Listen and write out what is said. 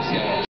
谢谢